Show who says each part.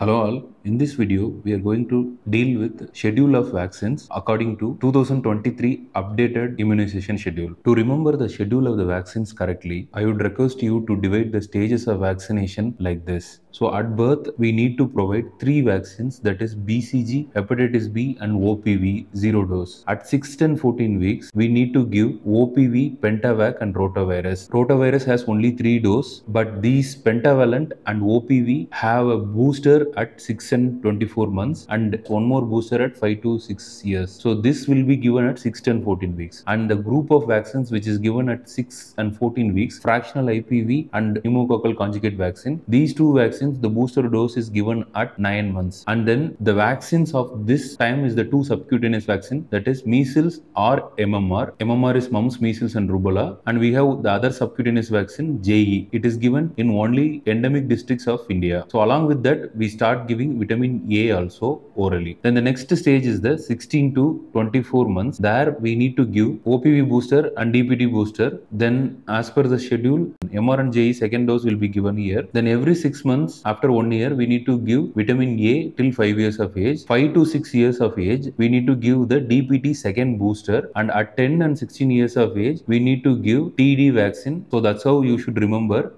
Speaker 1: Hello all, in this video we are going to deal with schedule of vaccines according to 2023 updated immunization schedule. To remember the schedule of the vaccines correctly, I would request you to divide the stages of vaccination like this. So at birth we need to provide three vaccines that is BCG, hepatitis B and OPV zero dose. At 6, 10, 14 weeks we need to give OPV, Pentavac and Rotavirus. Rotavirus has only three dose but these pentavalent and OPV have a booster at 6 and 24 months and one more booster at 5 to 6 years. So this will be given at 6 and 14 weeks. And the group of vaccines which is given at 6 and 14 weeks, fractional IPV and pneumococcal conjugate vaccine. These two vaccines, the booster dose is given at 9 months. And then the vaccines of this time is the two subcutaneous vaccine that is measles or MMR. MMR is mumps, measles and rubella. And we have the other subcutaneous vaccine JE. It is given in only endemic districts of India. So along with that, we start giving vitamin A also orally. Then the next stage is the 16 to 24 months. There we need to give OPV booster and DPT booster. Then as per the schedule, MR and JE second dose will be given here. Then every six months after one year, we need to give vitamin A till five years of age. Five to six years of age, we need to give the DPT second booster. And at 10 and 16 years of age, we need to give TD vaccine. So that's how you should remember